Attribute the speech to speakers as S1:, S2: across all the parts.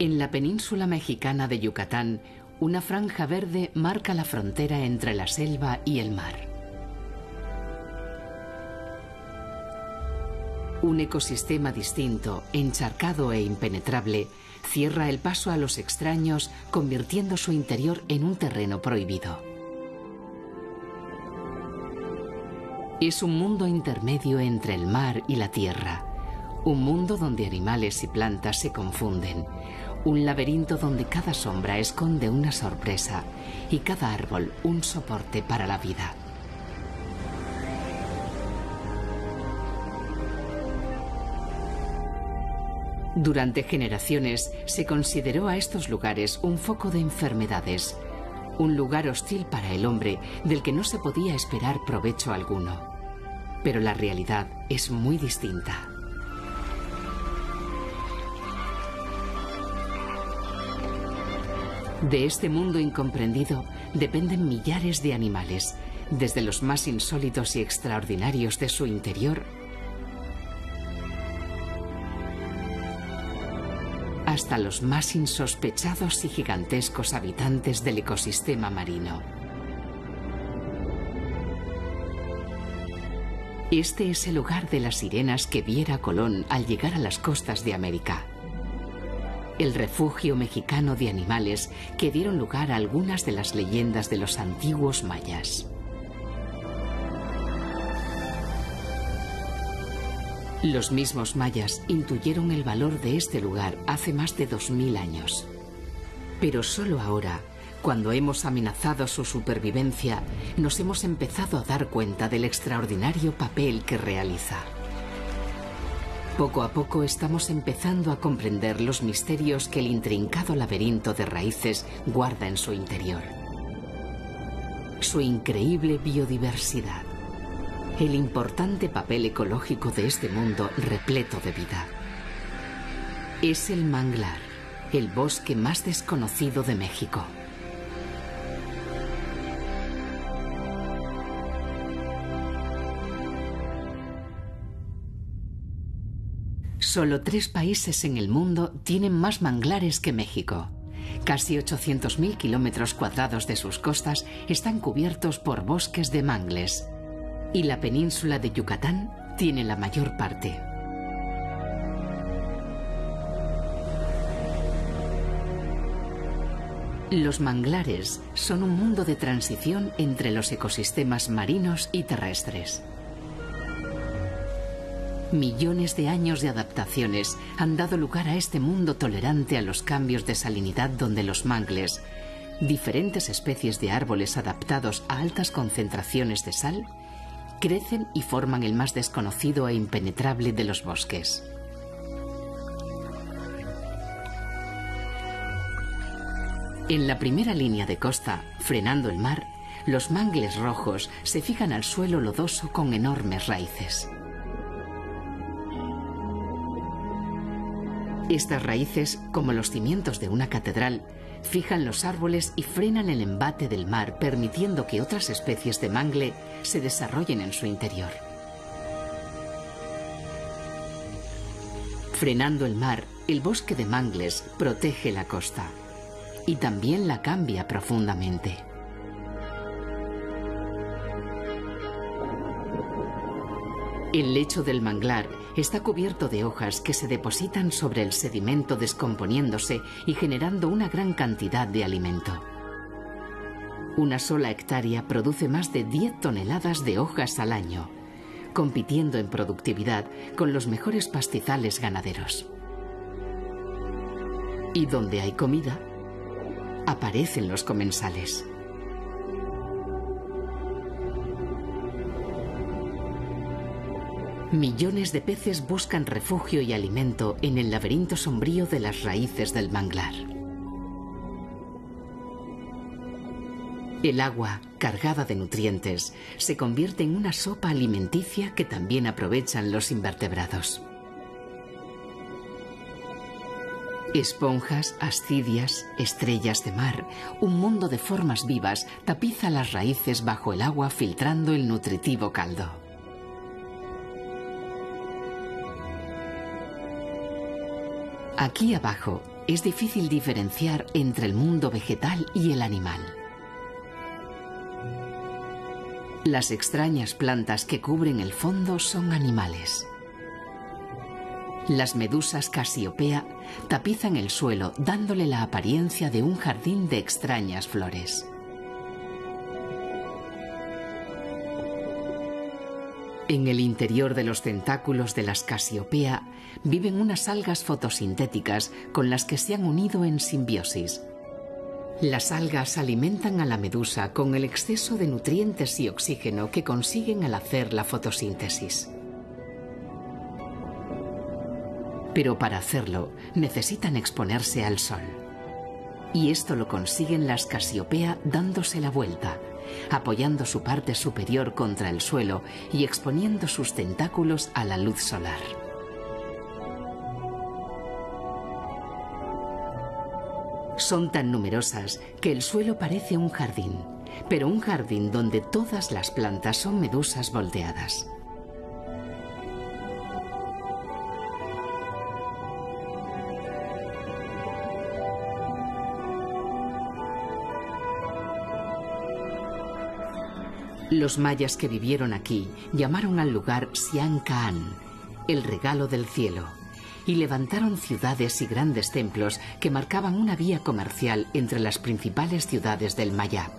S1: En la península mexicana de Yucatán, una franja verde marca la frontera entre la selva y el mar. Un ecosistema distinto, encharcado e impenetrable, cierra el paso a los extraños, convirtiendo su interior en un terreno prohibido. Es un mundo intermedio entre el mar y la tierra, un mundo donde animales y plantas se confunden, un laberinto donde cada sombra esconde una sorpresa y cada árbol un soporte para la vida. Durante generaciones se consideró a estos lugares un foco de enfermedades, un lugar hostil para el hombre del que no se podía esperar provecho alguno. Pero la realidad es muy distinta. De este mundo incomprendido dependen millares de animales, desde los más insólitos y extraordinarios de su interior hasta los más insospechados y gigantescos habitantes del ecosistema marino. Este es el hogar de las sirenas que viera Colón al llegar a las costas de América el refugio mexicano de animales que dieron lugar a algunas de las leyendas de los antiguos mayas. Los mismos mayas intuyeron el valor de este lugar hace más de 2.000 años. Pero solo ahora, cuando hemos amenazado su supervivencia, nos hemos empezado a dar cuenta del extraordinario papel que realiza. Poco a poco estamos empezando a comprender los misterios que el intrincado laberinto de raíces guarda en su interior. Su increíble biodiversidad. El importante papel ecológico de este mundo repleto de vida. Es el manglar, el bosque más desconocido de México. Solo tres países en el mundo tienen más manglares que México. Casi 800.000 kilómetros cuadrados de sus costas están cubiertos por bosques de mangles. Y la península de Yucatán tiene la mayor parte. Los manglares son un mundo de transición entre los ecosistemas marinos y terrestres. Millones de años de adaptaciones han dado lugar a este mundo tolerante a los cambios de salinidad donde los mangles, diferentes especies de árboles adaptados a altas concentraciones de sal, crecen y forman el más desconocido e impenetrable de los bosques. En la primera línea de costa, frenando el mar, los mangles rojos se fijan al suelo lodoso con enormes raíces. Estas raíces, como los cimientos de una catedral, fijan los árboles y frenan el embate del mar, permitiendo que otras especies de mangle se desarrollen en su interior. Frenando el mar, el bosque de mangles protege la costa y también la cambia profundamente. El lecho del manglar está cubierto de hojas que se depositan sobre el sedimento descomponiéndose y generando una gran cantidad de alimento. Una sola hectárea produce más de 10 toneladas de hojas al año, compitiendo en productividad con los mejores pastizales ganaderos. Y donde hay comida, aparecen los comensales. Millones de peces buscan refugio y alimento en el laberinto sombrío de las raíces del manglar. El agua, cargada de nutrientes, se convierte en una sopa alimenticia que también aprovechan los invertebrados. Esponjas, ascidias, estrellas de mar, un mundo de formas vivas tapiza las raíces bajo el agua filtrando el nutritivo caldo. Aquí abajo, es difícil diferenciar entre el mundo vegetal y el animal. Las extrañas plantas que cubren el fondo son animales. Las medusas Casiopea tapizan el suelo dándole la apariencia de un jardín de extrañas flores. En el interior de los tentáculos de las Casiopea viven unas algas fotosintéticas con las que se han unido en simbiosis. Las algas alimentan a la medusa con el exceso de nutrientes y oxígeno que consiguen al hacer la fotosíntesis. Pero para hacerlo necesitan exponerse al sol. Y esto lo consiguen las Casiopea dándose la vuelta, apoyando su parte superior contra el suelo y exponiendo sus tentáculos a la luz solar. Son tan numerosas que el suelo parece un jardín, pero un jardín donde todas las plantas son medusas volteadas. Los mayas que vivieron aquí llamaron al lugar Sian el regalo del cielo, y levantaron ciudades y grandes templos que marcaban una vía comercial entre las principales ciudades del Maya.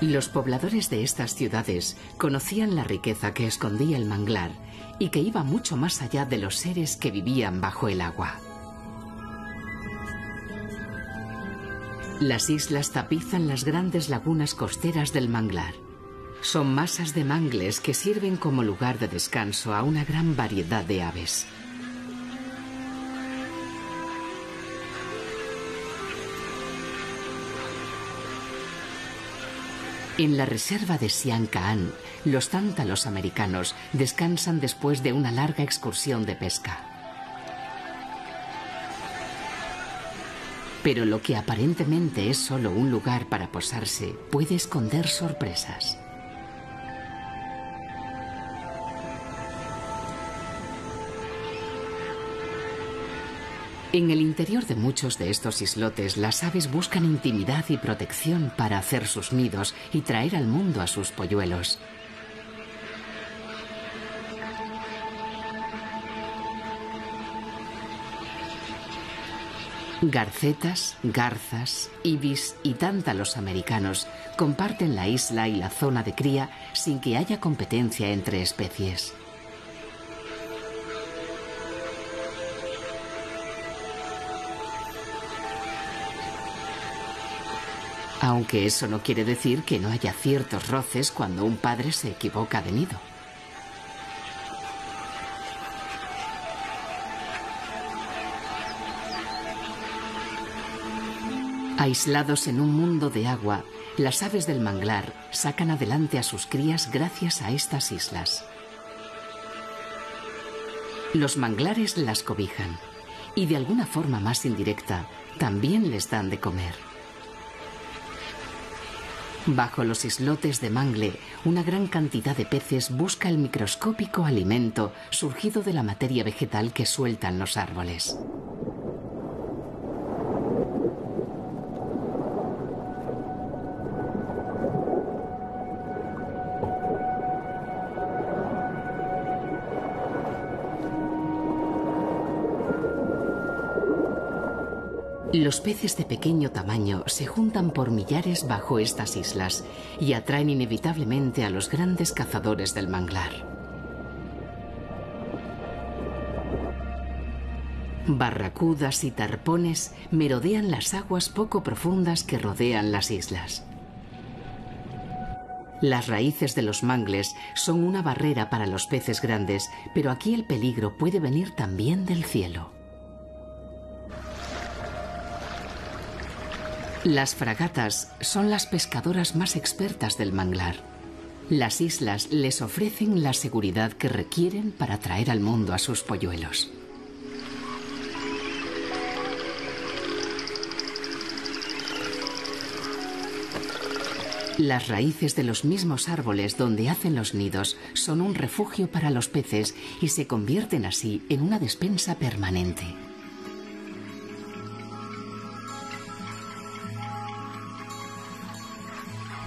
S1: Los pobladores de estas ciudades conocían la riqueza que escondía el manglar y que iba mucho más allá de los seres que vivían bajo el agua. Las islas tapizan las grandes lagunas costeras del manglar. Son masas de mangles que sirven como lugar de descanso a una gran variedad de aves. En la reserva de Sian los tántalos americanos descansan después de una larga excursión de pesca. Pero lo que aparentemente es solo un lugar para posarse puede esconder sorpresas. En el interior de muchos de estos islotes, las aves buscan intimidad y protección para hacer sus nidos y traer al mundo a sus polluelos. Garcetas, garzas, ibis y tántalos americanos comparten la isla y la zona de cría sin que haya competencia entre especies. Aunque eso no quiere decir que no haya ciertos roces cuando un padre se equivoca de nido. Aislados en un mundo de agua, las aves del manglar sacan adelante a sus crías gracias a estas islas. Los manglares las cobijan y de alguna forma más indirecta también les dan de comer. Bajo los islotes de mangle, una gran cantidad de peces busca el microscópico alimento surgido de la materia vegetal que sueltan los árboles. Los peces de pequeño tamaño se juntan por millares bajo estas islas y atraen inevitablemente a los grandes cazadores del manglar. Barracudas y tarpones merodean las aguas poco profundas que rodean las islas. Las raíces de los mangles son una barrera para los peces grandes, pero aquí el peligro puede venir también del cielo. Las fragatas son las pescadoras más expertas del manglar. Las islas les ofrecen la seguridad que requieren para traer al mundo a sus polluelos. Las raíces de los mismos árboles donde hacen los nidos son un refugio para los peces y se convierten así en una despensa permanente.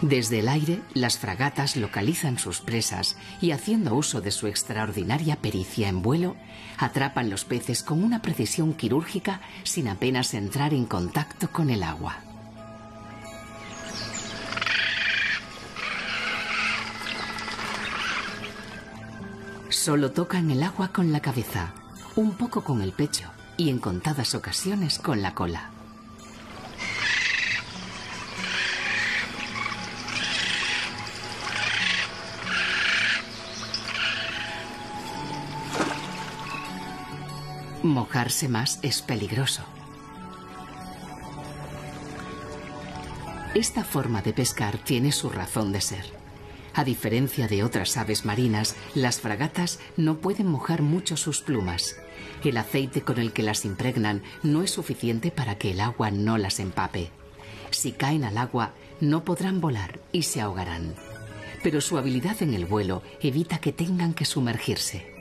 S1: Desde el aire, las fragatas localizan sus presas y haciendo uso de su extraordinaria pericia en vuelo, atrapan los peces con una precisión quirúrgica sin apenas entrar en contacto con el agua. Solo tocan el agua con la cabeza, un poco con el pecho y en contadas ocasiones con la cola. Mojarse más es peligroso. Esta forma de pescar tiene su razón de ser. A diferencia de otras aves marinas, las fragatas no pueden mojar mucho sus plumas. El aceite con el que las impregnan no es suficiente para que el agua no las empape. Si caen al agua, no podrán volar y se ahogarán. Pero su habilidad en el vuelo evita que tengan que sumergirse.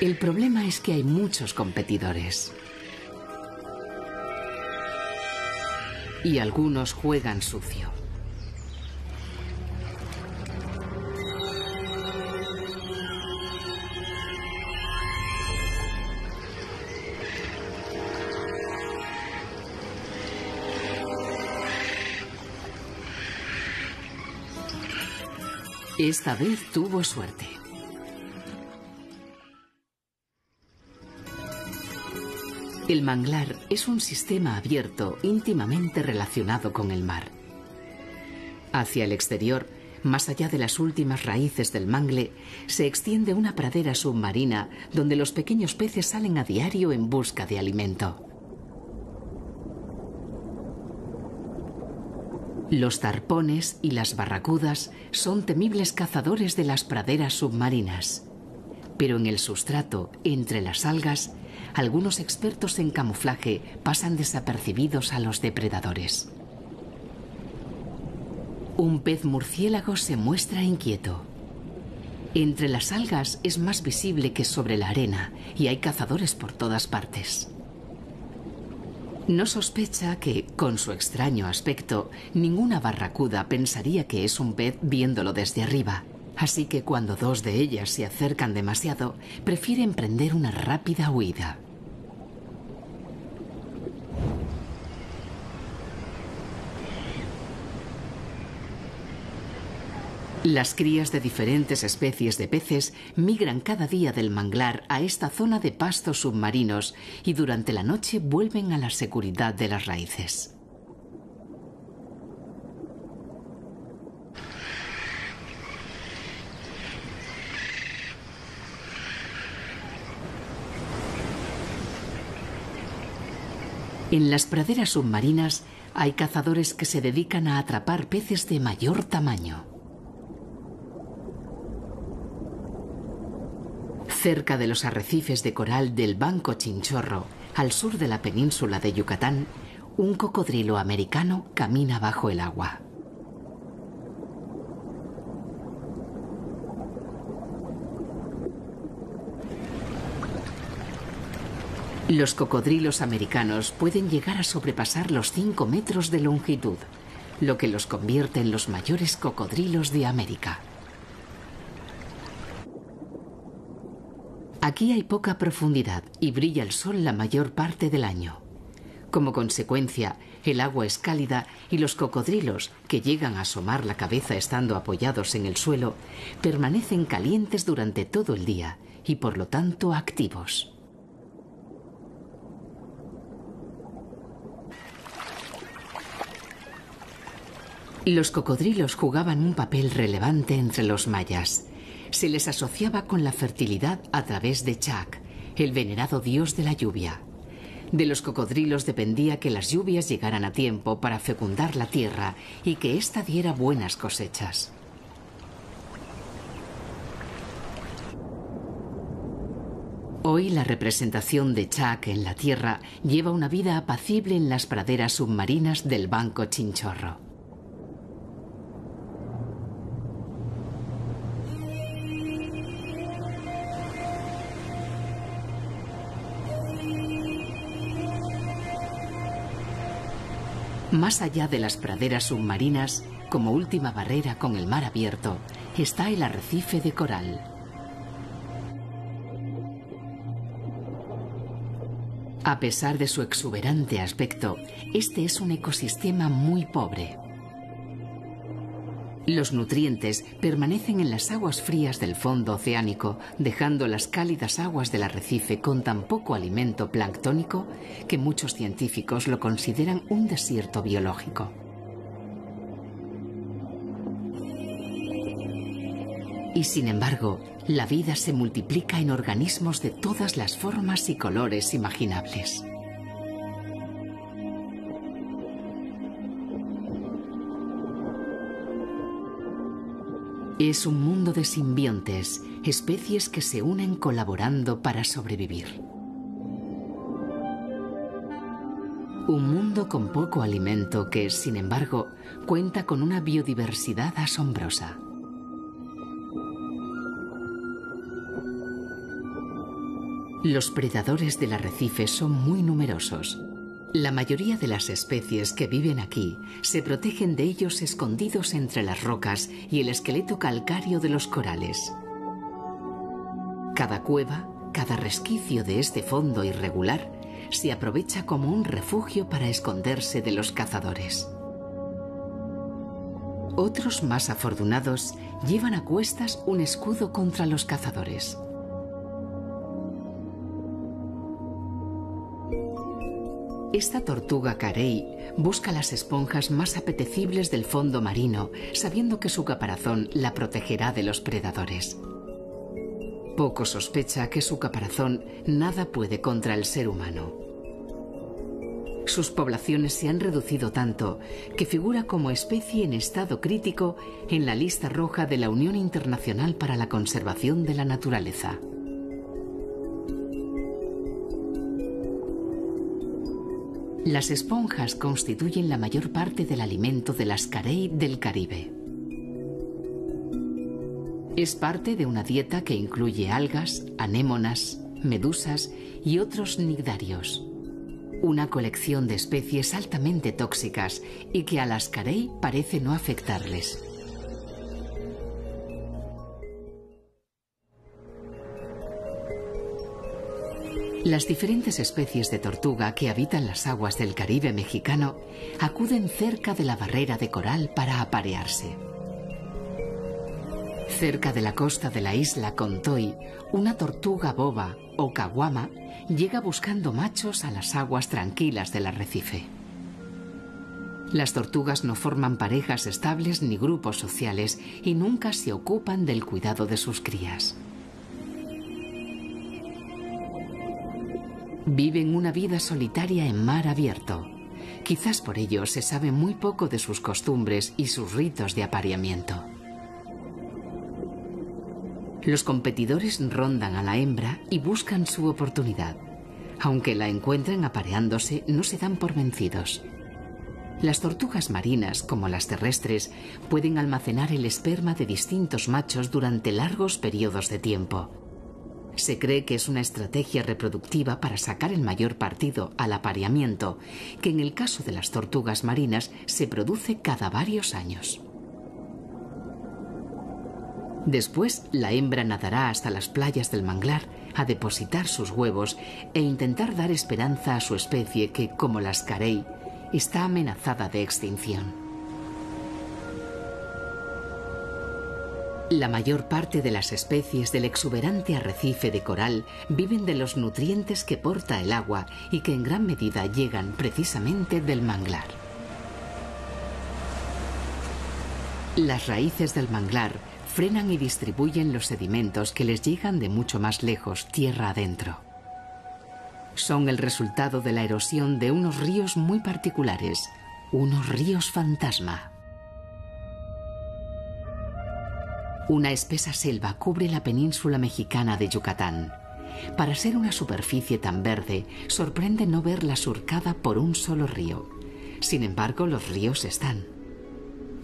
S1: El problema es que hay muchos competidores. Y algunos juegan sucio. Esta vez tuvo suerte. El manglar es un sistema abierto íntimamente relacionado con el mar. Hacia el exterior, más allá de las últimas raíces del mangle, se extiende una pradera submarina donde los pequeños peces salen a diario en busca de alimento. Los tarpones y las barracudas son temibles cazadores de las praderas submarinas. Pero en el sustrato, entre las algas, algunos expertos en camuflaje pasan desapercibidos a los depredadores. Un pez murciélago se muestra inquieto. Entre las algas es más visible que sobre la arena y hay cazadores por todas partes. No sospecha que, con su extraño aspecto, ninguna barracuda pensaría que es un pez viéndolo desde arriba. Así que cuando dos de ellas se acercan demasiado, prefiere emprender una rápida huida. Las crías de diferentes especies de peces migran cada día del manglar a esta zona de pastos submarinos y durante la noche vuelven a la seguridad de las raíces. En las praderas submarinas hay cazadores que se dedican a atrapar peces de mayor tamaño. Cerca de los arrecifes de coral del Banco Chinchorro, al sur de la península de Yucatán, un cocodrilo americano camina bajo el agua. Los cocodrilos americanos pueden llegar a sobrepasar los 5 metros de longitud, lo que los convierte en los mayores cocodrilos de América. Aquí hay poca profundidad y brilla el sol la mayor parte del año. Como consecuencia, el agua es cálida y los cocodrilos, que llegan a asomar la cabeza estando apoyados en el suelo, permanecen calientes durante todo el día y por lo tanto activos. Los cocodrilos jugaban un papel relevante entre los mayas se les asociaba con la fertilidad a través de Chak, el venerado dios de la lluvia. De los cocodrilos dependía que las lluvias llegaran a tiempo para fecundar la tierra y que ésta diera buenas cosechas. Hoy la representación de Chak en la tierra lleva una vida apacible en las praderas submarinas del Banco Chinchorro. Más allá de las praderas submarinas, como última barrera con el mar abierto, está el arrecife de coral. A pesar de su exuberante aspecto, este es un ecosistema muy pobre. Los nutrientes permanecen en las aguas frías del fondo oceánico, dejando las cálidas aguas del arrecife con tan poco alimento planctónico que muchos científicos lo consideran un desierto biológico. Y sin embargo, la vida se multiplica en organismos de todas las formas y colores imaginables. Es un mundo de simbiontes, especies que se unen colaborando para sobrevivir. Un mundo con poco alimento que, sin embargo, cuenta con una biodiversidad asombrosa. Los predadores del arrecife son muy numerosos. La mayoría de las especies que viven aquí se protegen de ellos escondidos entre las rocas y el esqueleto calcáreo de los corales. Cada cueva, cada resquicio de este fondo irregular, se aprovecha como un refugio para esconderse de los cazadores. Otros más afortunados llevan a cuestas un escudo contra los cazadores. Esta tortuga carey busca las esponjas más apetecibles del fondo marino, sabiendo que su caparazón la protegerá de los predadores. Poco sospecha que su caparazón nada puede contra el ser humano. Sus poblaciones se han reducido tanto que figura como especie en estado crítico en la lista roja de la Unión Internacional para la Conservación de la Naturaleza. Las esponjas constituyen la mayor parte del alimento de las carey del Caribe. Es parte de una dieta que incluye algas, anémonas, medusas y otros nigdarios. Una colección de especies altamente tóxicas y que a las carey parece no afectarles. Las diferentes especies de tortuga que habitan las aguas del Caribe mexicano acuden cerca de la barrera de coral para aparearse. Cerca de la costa de la isla Contoy, una tortuga boba o caguama llega buscando machos a las aguas tranquilas del arrecife. Las tortugas no forman parejas estables ni grupos sociales y nunca se ocupan del cuidado de sus crías. Viven una vida solitaria en mar abierto. Quizás por ello se sabe muy poco de sus costumbres y sus ritos de apareamiento. Los competidores rondan a la hembra y buscan su oportunidad. Aunque la encuentren apareándose, no se dan por vencidos. Las tortugas marinas, como las terrestres, pueden almacenar el esperma de distintos machos durante largos periodos de tiempo. Se cree que es una estrategia reproductiva para sacar el mayor partido al apareamiento, que en el caso de las tortugas marinas se produce cada varios años. Después, la hembra nadará hasta las playas del manglar a depositar sus huevos e intentar dar esperanza a su especie que, como las carey, está amenazada de extinción. La mayor parte de las especies del exuberante arrecife de coral viven de los nutrientes que porta el agua y que en gran medida llegan precisamente del manglar. Las raíces del manglar frenan y distribuyen los sedimentos que les llegan de mucho más lejos, tierra adentro. Son el resultado de la erosión de unos ríos muy particulares, unos ríos fantasma. Una espesa selva cubre la península mexicana de Yucatán. Para ser una superficie tan verde, sorprende no verla surcada por un solo río. Sin embargo, los ríos están.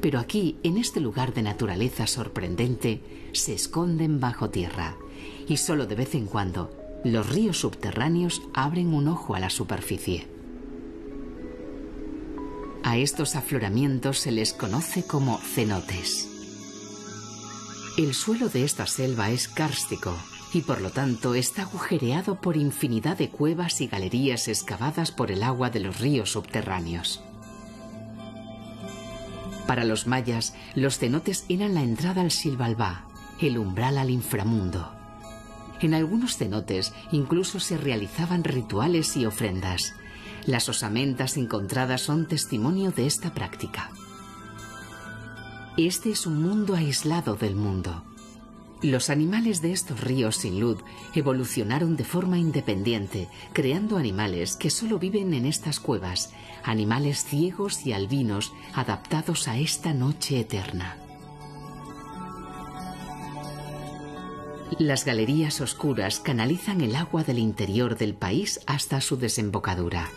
S1: Pero aquí, en este lugar de naturaleza sorprendente, se esconden bajo tierra. Y solo de vez en cuando, los ríos subterráneos abren un ojo a la superficie. A estos afloramientos se les conoce como cenotes. El suelo de esta selva es kárstico y por lo tanto está agujereado por infinidad de cuevas y galerías excavadas por el agua de los ríos subterráneos. Para los mayas, los cenotes eran la entrada al Silbalbá, el umbral al inframundo. En algunos cenotes incluso se realizaban rituales y ofrendas. Las osamentas encontradas son testimonio de esta práctica. Este es un mundo aislado del mundo. Los animales de estos ríos sin luz evolucionaron de forma independiente, creando animales que solo viven en estas cuevas, animales ciegos y albinos adaptados a esta noche eterna. Las galerías oscuras canalizan el agua del interior del país hasta su desembocadura.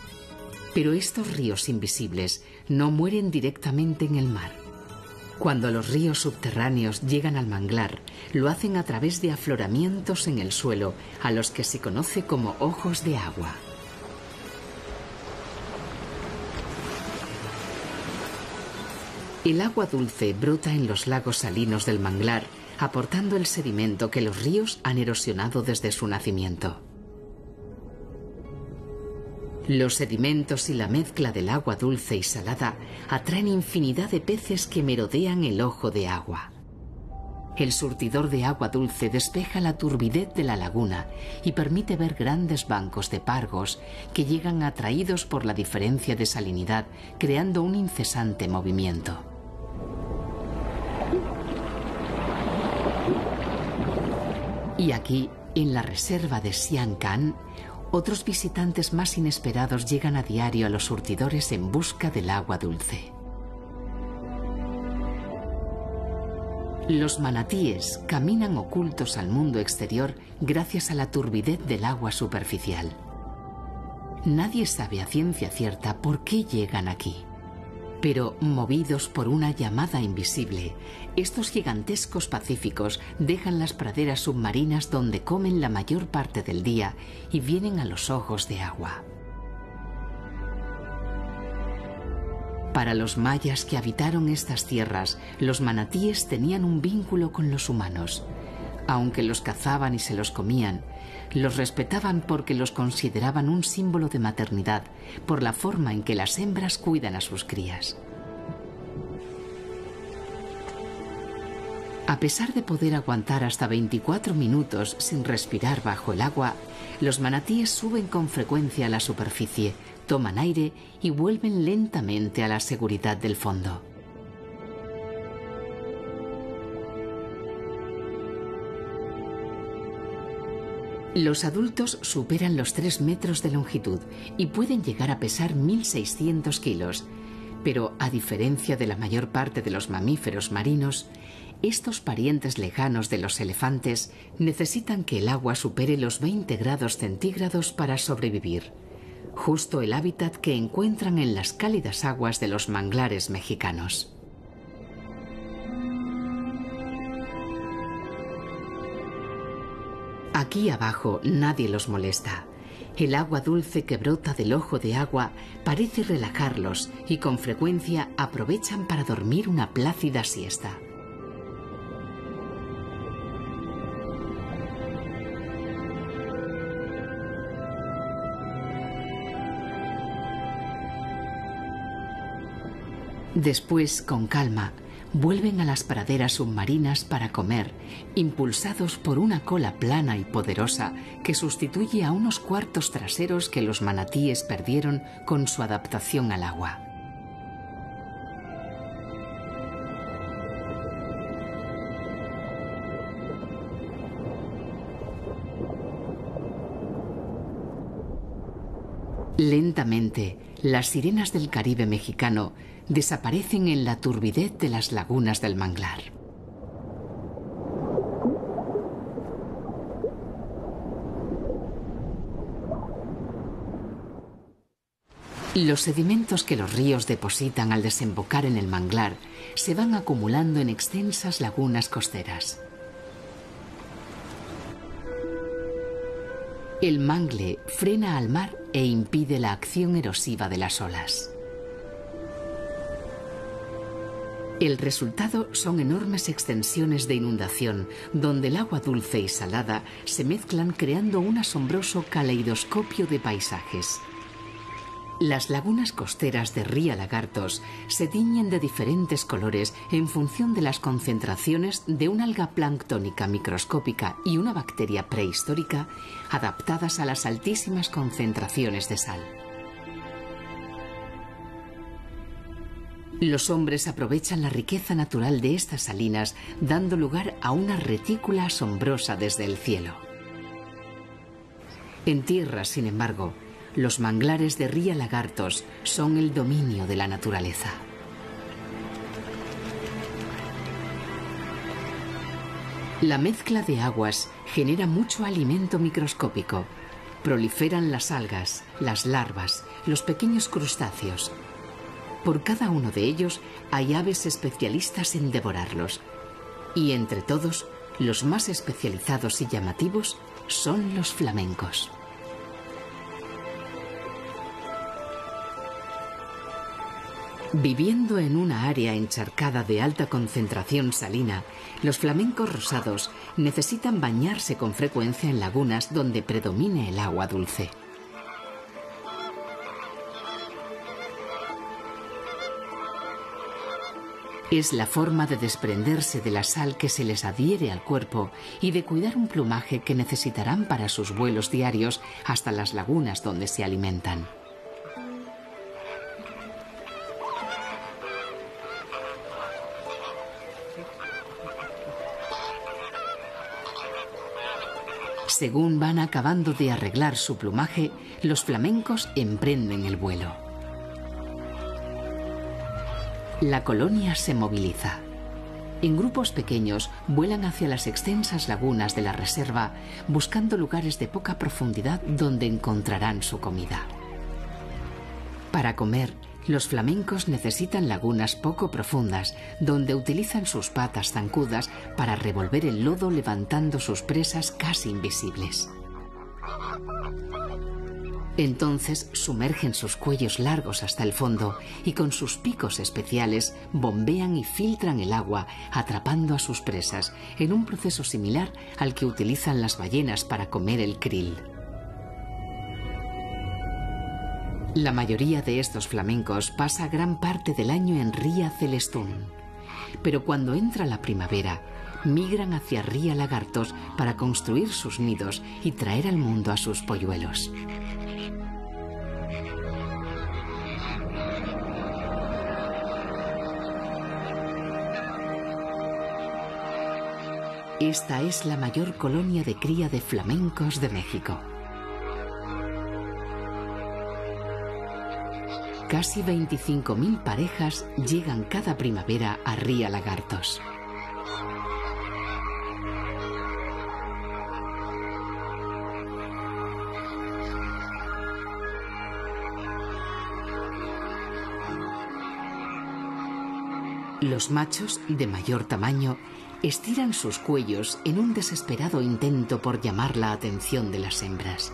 S1: Pero estos ríos invisibles no mueren directamente en el mar. Cuando los ríos subterráneos llegan al manglar, lo hacen a través de afloramientos en el suelo, a los que se conoce como ojos de agua. El agua dulce brota en los lagos salinos del manglar, aportando el sedimento que los ríos han erosionado desde su nacimiento. Los sedimentos y la mezcla del agua dulce y salada atraen infinidad de peces que merodean el ojo de agua. El surtidor de agua dulce despeja la turbidez de la laguna y permite ver grandes bancos de pargos que llegan atraídos por la diferencia de salinidad, creando un incesante movimiento. Y aquí, en la reserva de Siankan, otros visitantes más inesperados llegan a diario a los surtidores en busca del agua dulce. Los manatíes caminan ocultos al mundo exterior gracias a la turbidez del agua superficial. Nadie sabe a ciencia cierta por qué llegan aquí. Pero, movidos por una llamada invisible, estos gigantescos pacíficos dejan las praderas submarinas donde comen la mayor parte del día y vienen a los ojos de agua. Para los mayas que habitaron estas tierras, los manatíes tenían un vínculo con los humanos. Aunque los cazaban y se los comían, los respetaban porque los consideraban un símbolo de maternidad, por la forma en que las hembras cuidan a sus crías. A pesar de poder aguantar hasta 24 minutos sin respirar bajo el agua, los manatíes suben con frecuencia a la superficie, toman aire y vuelven lentamente a la seguridad del fondo. Los adultos superan los 3 metros de longitud y pueden llegar a pesar 1.600 kilos, pero a diferencia de la mayor parte de los mamíferos marinos, estos parientes lejanos de los elefantes necesitan que el agua supere los 20 grados centígrados para sobrevivir, justo el hábitat que encuentran en las cálidas aguas de los manglares mexicanos. Aquí abajo nadie los molesta. El agua dulce que brota del ojo de agua parece relajarlos y con frecuencia aprovechan para dormir una plácida siesta. Después, con calma, vuelven a las praderas submarinas para comer, impulsados por una cola plana y poderosa que sustituye a unos cuartos traseros que los manatíes perdieron con su adaptación al agua. Lentamente, las sirenas del Caribe mexicano desaparecen en la turbidez de las lagunas del manglar. Los sedimentos que los ríos depositan al desembocar en el manglar se van acumulando en extensas lagunas costeras. El mangle frena al mar e impide la acción erosiva de las olas. El resultado son enormes extensiones de inundación, donde el agua dulce y salada se mezclan creando un asombroso caleidoscopio de paisajes. Las lagunas costeras de Ría Lagartos se tiñen de diferentes colores en función de las concentraciones de una alga planctónica microscópica y una bacteria prehistórica adaptadas a las altísimas concentraciones de sal. Los hombres aprovechan la riqueza natural de estas salinas, dando lugar a una retícula asombrosa desde el cielo. En tierra, sin embargo, los manglares de Ría Lagartos son el dominio de la naturaleza. La mezcla de aguas genera mucho alimento microscópico. Proliferan las algas, las larvas, los pequeños crustáceos, por cada uno de ellos hay aves especialistas en devorarlos. Y entre todos, los más especializados y llamativos son los flamencos. Viviendo en una área encharcada de alta concentración salina, los flamencos rosados necesitan bañarse con frecuencia en lagunas donde predomine el agua dulce. Es la forma de desprenderse de la sal que se les adhiere al cuerpo y de cuidar un plumaje que necesitarán para sus vuelos diarios hasta las lagunas donde se alimentan. Según van acabando de arreglar su plumaje, los flamencos emprenden el vuelo. La colonia se moviliza. En grupos pequeños vuelan hacia las extensas lagunas de la reserva buscando lugares de poca profundidad donde encontrarán su comida. Para comer, los flamencos necesitan lagunas poco profundas donde utilizan sus patas zancudas para revolver el lodo levantando sus presas casi invisibles. Entonces sumergen sus cuellos largos hasta el fondo y con sus picos especiales bombean y filtran el agua atrapando a sus presas en un proceso similar al que utilizan las ballenas para comer el krill. La mayoría de estos flamencos pasa gran parte del año en Ría Celestún, pero cuando entra la primavera migran hacia Ría Lagartos para construir sus nidos y traer al mundo a sus polluelos. Esta es la mayor colonia de cría de flamencos de México. Casi 25.000 parejas llegan cada primavera a Ría Lagartos. Los machos, de mayor tamaño, estiran sus cuellos en un desesperado intento por llamar la atención de las hembras.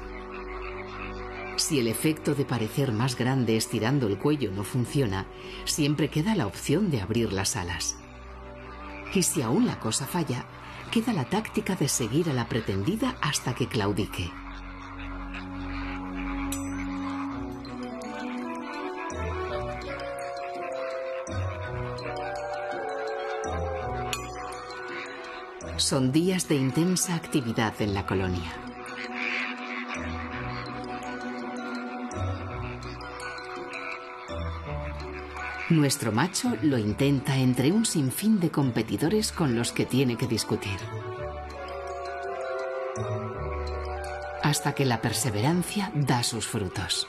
S1: Si el efecto de parecer más grande estirando el cuello no funciona, siempre queda la opción de abrir las alas. Y si aún la cosa falla, queda la táctica de seguir a la pretendida hasta que claudique. Son días de intensa actividad en la colonia. Nuestro macho lo intenta entre un sinfín de competidores con los que tiene que discutir. Hasta que la perseverancia da sus frutos.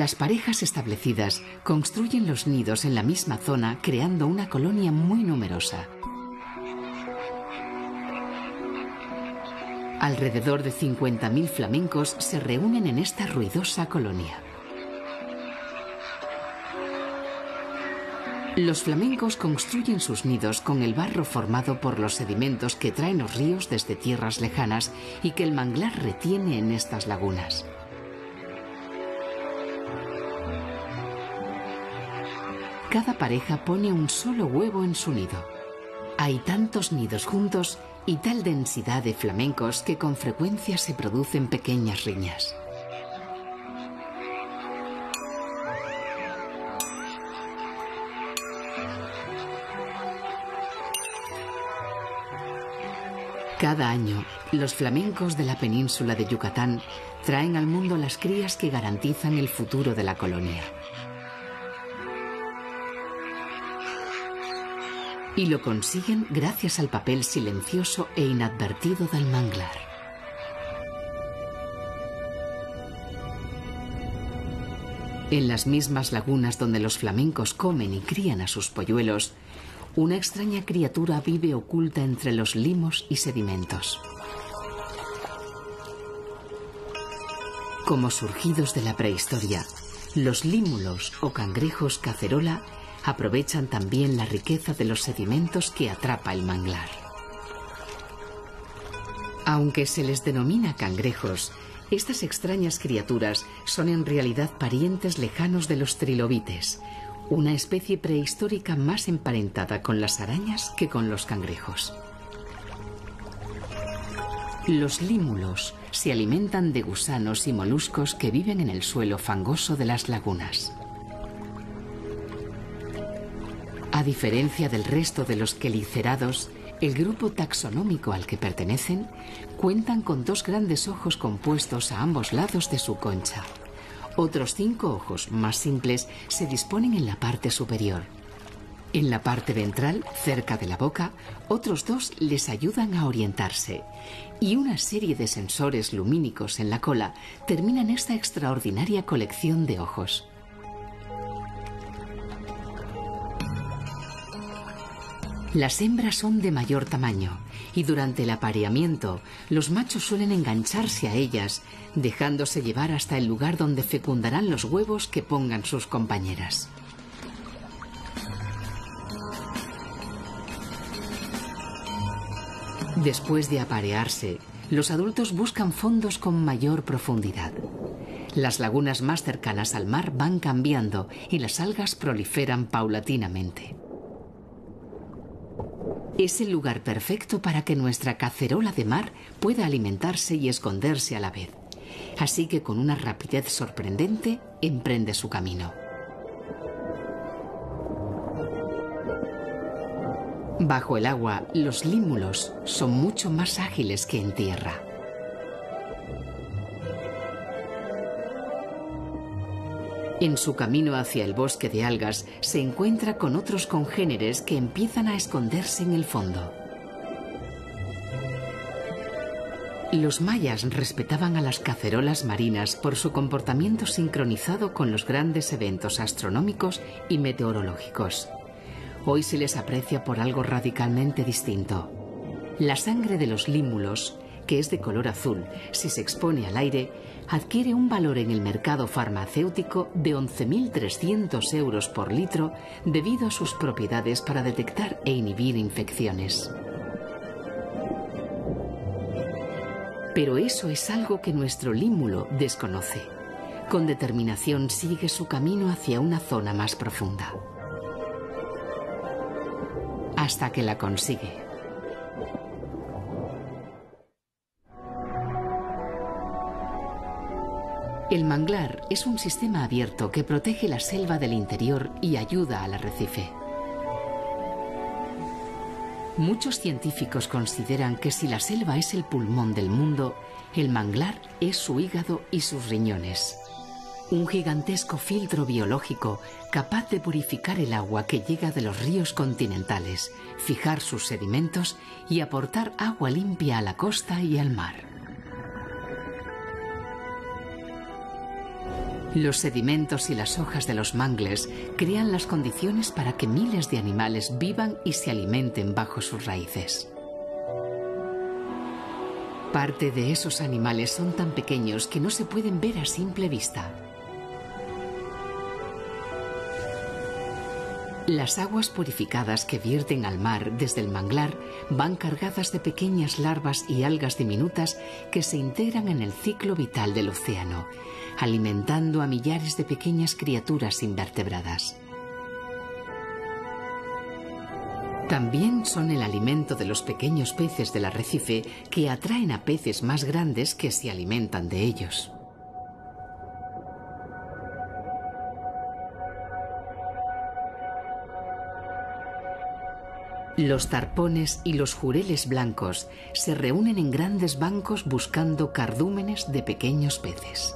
S1: Las parejas establecidas construyen los nidos en la misma zona creando una colonia muy numerosa. Alrededor de 50.000 flamencos se reúnen en esta ruidosa colonia. Los flamencos construyen sus nidos con el barro formado por los sedimentos que traen los ríos desde tierras lejanas y que el manglar retiene en estas lagunas. Cada pareja pone un solo huevo en su nido. Hay tantos nidos juntos y tal densidad de flamencos que con frecuencia se producen pequeñas riñas. Cada año, los flamencos de la península de Yucatán traen al mundo las crías que garantizan el futuro de la colonia. Y lo consiguen gracias al papel silencioso e inadvertido del manglar. En las mismas lagunas donde los flamencos comen y crían a sus polluelos, una extraña criatura vive oculta entre los limos y sedimentos. Como surgidos de la prehistoria, los límulos o cangrejos cacerola aprovechan también la riqueza de los sedimentos que atrapa el manglar. Aunque se les denomina cangrejos, estas extrañas criaturas son en realidad parientes lejanos de los trilobites, una especie prehistórica más emparentada con las arañas que con los cangrejos. Los límulos se alimentan de gusanos y moluscos que viven en el suelo fangoso de las lagunas. A diferencia del resto de los quelicerados, el grupo taxonómico al que pertenecen cuentan con dos grandes ojos compuestos a ambos lados de su concha. Otros cinco ojos más simples se disponen en la parte superior. En la parte ventral, cerca de la boca, otros dos les ayudan a orientarse. Y una serie de sensores lumínicos en la cola terminan esta extraordinaria colección de ojos. Las hembras son de mayor tamaño y durante el apareamiento los machos suelen engancharse a ellas, dejándose llevar hasta el lugar donde fecundarán los huevos que pongan sus compañeras. Después de aparearse, los adultos buscan fondos con mayor profundidad. Las lagunas más cercanas al mar van cambiando y las algas proliferan paulatinamente. Es el lugar perfecto para que nuestra cacerola de mar pueda alimentarse y esconderse a la vez. Así que con una rapidez sorprendente emprende su camino. Bajo el agua, los límulos son mucho más ágiles que en tierra. En su camino hacia el bosque de algas se encuentra con otros congéneres que empiezan a esconderse en el fondo. Los mayas respetaban a las cacerolas marinas por su comportamiento sincronizado con los grandes eventos astronómicos y meteorológicos. Hoy se les aprecia por algo radicalmente distinto. La sangre de los límulos, que es de color azul, si se expone al aire, adquiere un valor en el mercado farmacéutico de 11.300 euros por litro debido a sus propiedades para detectar e inhibir infecciones. Pero eso es algo que nuestro límulo desconoce. Con determinación sigue su camino hacia una zona más profunda. Hasta que la consigue. El manglar es un sistema abierto que protege la selva del interior y ayuda al arrecife. Muchos científicos consideran que si la selva es el pulmón del mundo, el manglar es su hígado y sus riñones. Un gigantesco filtro biológico capaz de purificar el agua que llega de los ríos continentales, fijar sus sedimentos y aportar agua limpia a la costa y al mar. Los sedimentos y las hojas de los mangles crean las condiciones para que miles de animales vivan y se alimenten bajo sus raíces. Parte de esos animales son tan pequeños que no se pueden ver a simple vista. Las aguas purificadas que vierten al mar desde el manglar van cargadas de pequeñas larvas y algas diminutas que se integran en el ciclo vital del océano, alimentando a millares de pequeñas criaturas invertebradas. También son el alimento de los pequeños peces del arrecife que atraen a peces más grandes que se alimentan de ellos. Los tarpones y los jureles blancos se reúnen en grandes bancos buscando cardúmenes de pequeños peces.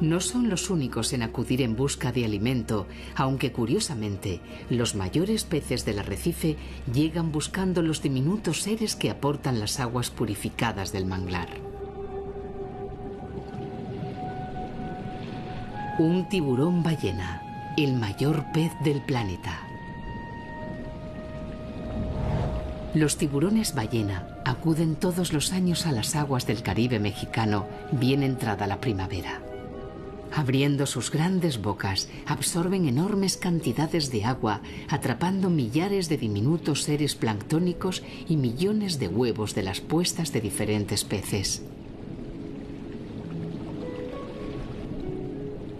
S1: No son los únicos en acudir en busca de alimento, aunque curiosamente los mayores peces del arrecife llegan buscando los diminutos seres que aportan las aguas purificadas del manglar. Un tiburón ballena el mayor pez del planeta. Los tiburones ballena acuden todos los años a las aguas del Caribe mexicano bien entrada la primavera. Abriendo sus grandes bocas, absorben enormes cantidades de agua, atrapando millares de diminutos seres planctónicos y millones de huevos de las puestas de diferentes peces.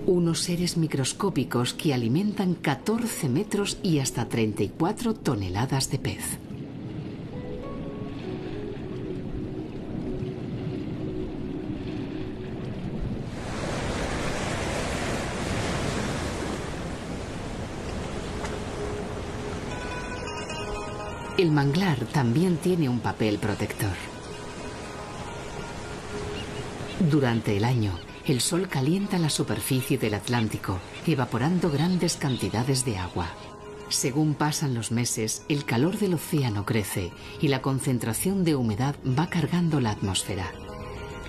S1: Unos seres microscópicos que alimentan 14 metros y hasta 34 toneladas de pez. El manglar también tiene un papel protector. Durante el año, el sol calienta la superficie del Atlántico, evaporando grandes cantidades de agua. Según pasan los meses, el calor del océano crece y la concentración de humedad va cargando la atmósfera.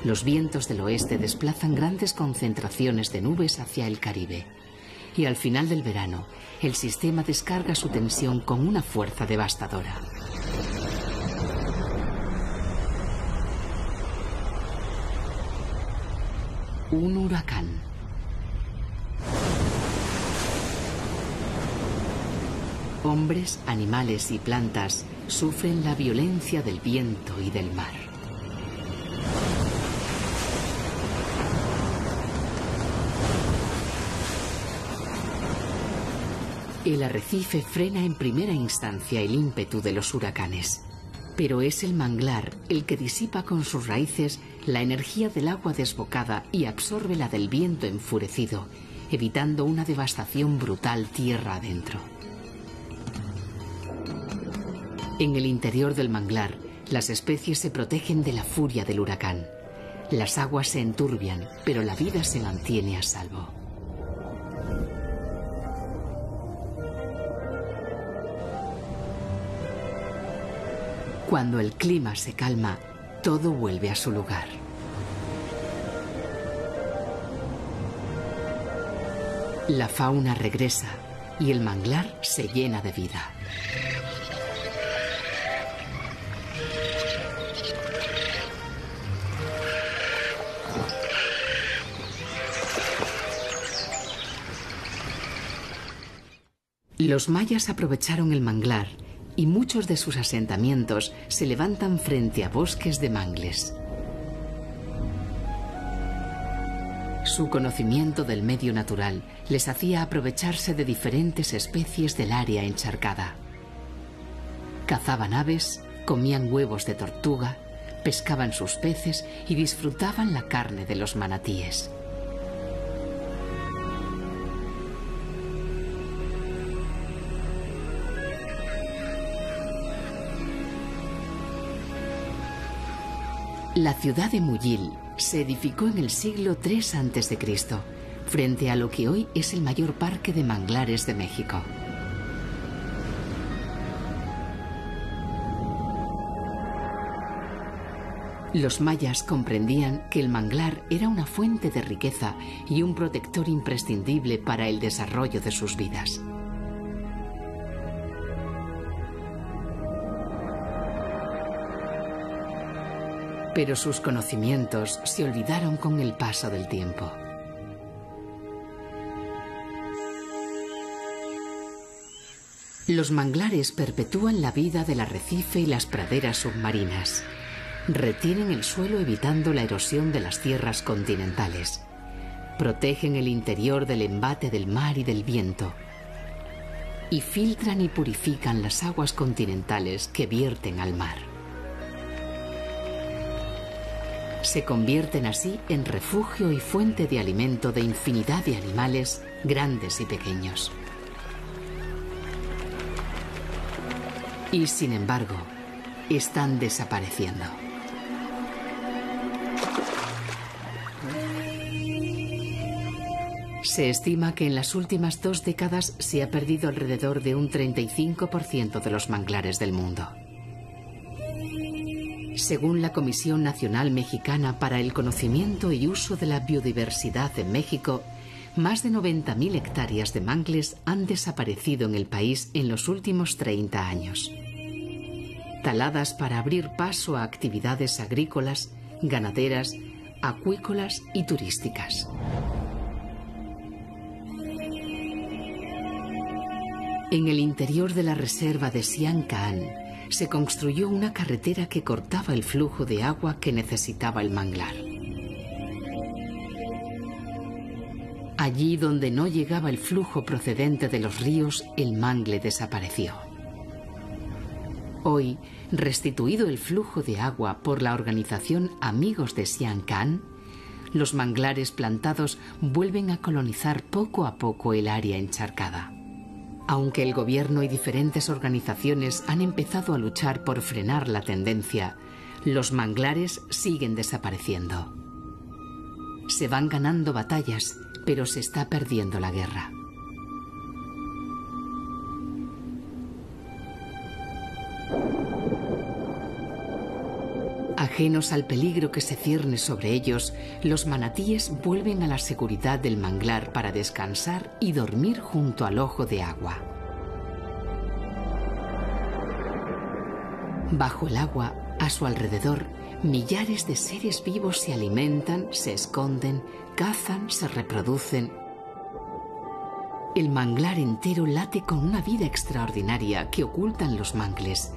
S1: Los vientos del oeste desplazan grandes concentraciones de nubes hacia el Caribe. Y al final del verano, el sistema descarga su tensión con una fuerza devastadora. Un huracán. Hombres, animales y plantas sufren la violencia del viento y del mar. El arrecife frena en primera instancia el ímpetu de los huracanes, pero es el manglar el que disipa con sus raíces la energía del agua desbocada y absorbe la del viento enfurecido, evitando una devastación brutal tierra adentro. En el interior del manglar, las especies se protegen de la furia del huracán. Las aguas se enturbian, pero la vida se mantiene a salvo. Cuando el clima se calma, todo vuelve a su lugar. La fauna regresa y el manglar se llena de vida. Los mayas aprovecharon el manglar y muchos de sus asentamientos se levantan frente a bosques de mangles. Su conocimiento del medio natural les hacía aprovecharse de diferentes especies del área encharcada. Cazaban aves, comían huevos de tortuga, pescaban sus peces y disfrutaban la carne de los manatíes. La ciudad de Muyil se edificó en el siglo III a.C., frente a lo que hoy es el mayor parque de manglares de México. Los mayas comprendían que el manglar era una fuente de riqueza y un protector imprescindible para el desarrollo de sus vidas. pero sus conocimientos se olvidaron con el paso del tiempo. Los manglares perpetúan la vida del arrecife y las praderas submarinas. Retienen el suelo evitando la erosión de las tierras continentales. Protegen el interior del embate del mar y del viento. Y filtran y purifican las aguas continentales que vierten al mar. Se convierten así en refugio y fuente de alimento de infinidad de animales, grandes y pequeños. Y sin embargo, están desapareciendo. Se estima que en las últimas dos décadas se ha perdido alrededor de un 35% de los manglares del mundo. Según la Comisión Nacional Mexicana para el Conocimiento y Uso de la Biodiversidad en México, más de 90.000 hectáreas de mangles han desaparecido en el país en los últimos 30 años taladas para abrir paso a actividades agrícolas, ganaderas, acuícolas y turísticas. En el interior de la reserva de Siancaan se construyó una carretera que cortaba el flujo de agua que necesitaba el manglar. Allí donde no llegaba el flujo procedente de los ríos, el mangle desapareció. Hoy, restituido el flujo de agua por la organización Amigos de Siancan, los manglares plantados vuelven a colonizar poco a poco el área encharcada. Aunque el gobierno y diferentes organizaciones han empezado a luchar por frenar la tendencia, los manglares siguen desapareciendo. Se van ganando batallas, pero se está perdiendo la guerra. Ajenos al peligro que se cierne sobre ellos, los manatíes vuelven a la seguridad del manglar para descansar y dormir junto al ojo de agua. Bajo el agua, a su alrededor, millares de seres vivos se alimentan, se esconden, cazan, se reproducen. El manglar entero late con una vida extraordinaria que ocultan los mangles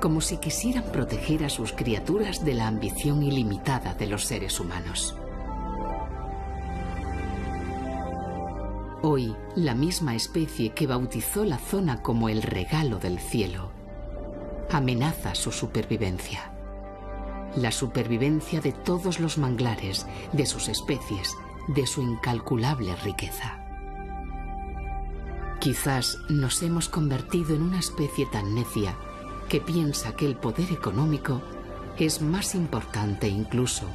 S1: como si quisieran proteger a sus criaturas de la ambición ilimitada de los seres humanos. Hoy, la misma especie que bautizó la zona como el regalo del cielo, amenaza su supervivencia. La supervivencia de todos los manglares, de sus especies, de su incalculable riqueza. Quizás nos hemos convertido en una especie tan necia que piensa que el poder económico es más importante incluso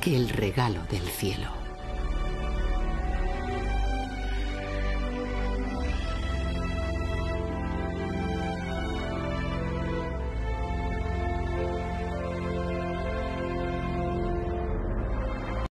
S1: que el regalo del cielo.